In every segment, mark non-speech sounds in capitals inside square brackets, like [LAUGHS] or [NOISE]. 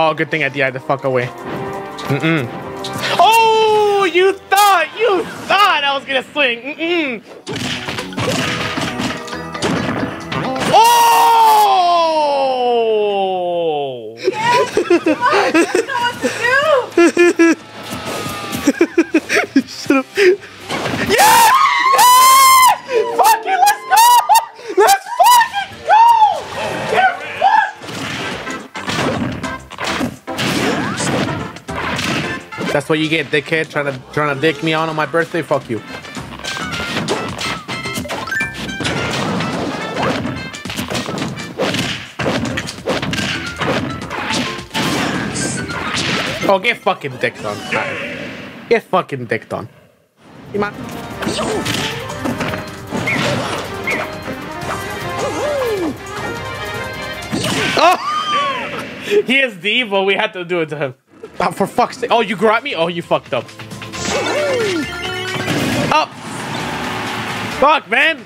Oh, good thing I DI'd the fuck away. Mm-mm. Oh, you thought, you thought I was gonna swing. Mm-mm. Oh! [LAUGHS] Shut That's what you get, dickhead. Trying to trying to dick me on on my birthday. Fuck you. Oh, get fucking dicked on. Get fucking dicked on. You mind? Oh! [LAUGHS] he is the evil. We had to do it to him. Oh, for fuck's sake. Oh, you grabbed me? Oh, you fucked up. Up! Fuck, man!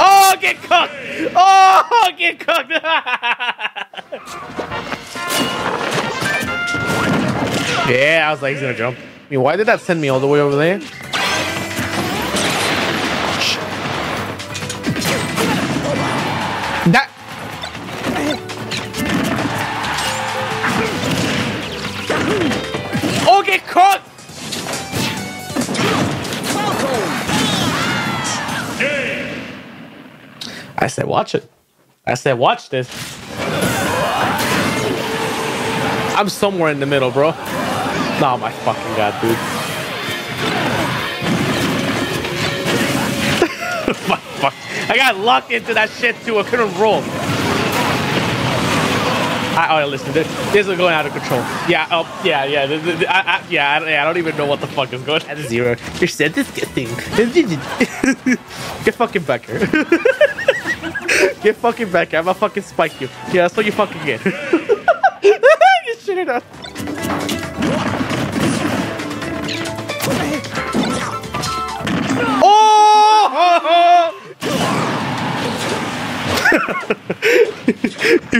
Oh, get cooked! Oh, get cooked! [LAUGHS] yeah, I was like, he's gonna jump. I mean, why did that send me all the way over there? That. Oh, get caught! I said, watch it. I said, watch this. I'm somewhere in the middle, bro. Nah, my fucking god, dude. [LAUGHS] fuck. I got locked into that shit too. I couldn't roll. I, oh, listen, this, this is going out of control. Yeah, oh, yeah, yeah, the, the, I, I, yeah, I, I don't even know what the fuck is going on. At zero. You're so disgusting. [LAUGHS] Get fucking back here. [LAUGHS] get fucking back here. I'm gonna fucking spike you. Yeah, that's what you fucking get. [LAUGHS] you shit it up.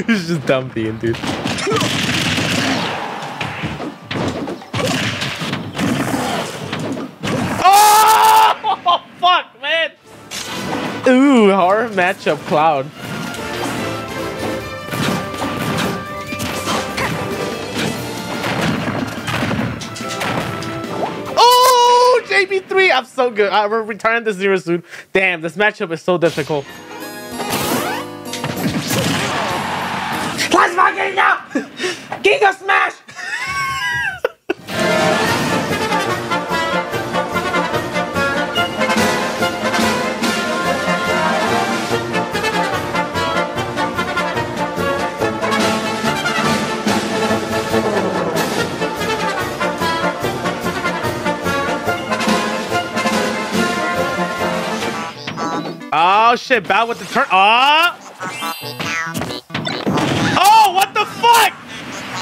He was just dumb being, dude. Oh! [LAUGHS] Fuck, man! Ooh, horror matchup, Cloud. Oh, JB3! I'm so good. Uh, I'm returning to zero soon. Damn, this matchup is so difficult. Giga Smash! Oh shit, Bow with the turn. Oh! Oh,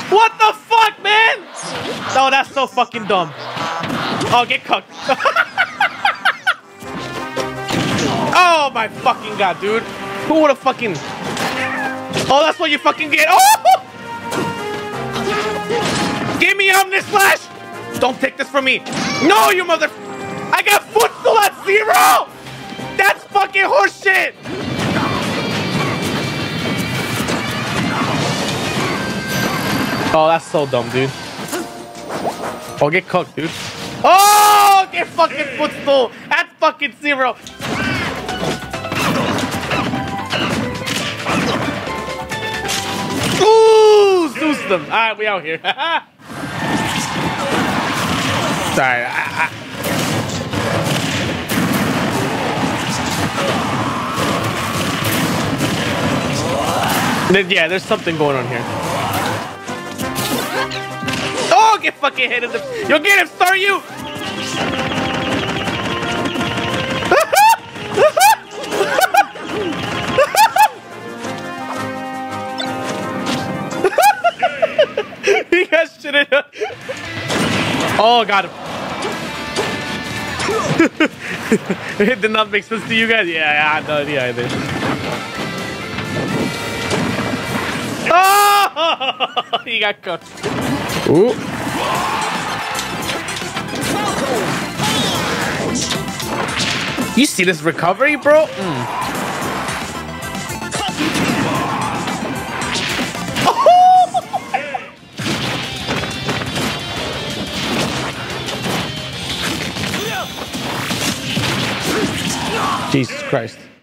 What the fuck, man? No, that's so fucking dumb. Oh, get cooked. [LAUGHS] oh my fucking god, dude. Who would have fucking... Oh, that's what you fucking get. Oh! Give me Omni Slash! Don't take this from me. No, you mother... I got footstool at zero! Oh, that's so dumb, dude. Oh, get cooked, dude. Oh, get fucking footstool at fucking zero. Ooh, Zeus them. All right, we out here. [LAUGHS] Sorry. I, I, yeah, there's something going on here. Fucking. You'll get him, start you! [LAUGHS] he got shit in. Oh, got him. [LAUGHS] it did not make sense to you guys? Yeah, yeah, no, yeah, I did. Oh! [LAUGHS] he got cooked. Ooh. You see this recovery, bro? Mm. [LAUGHS] Jesus Christ.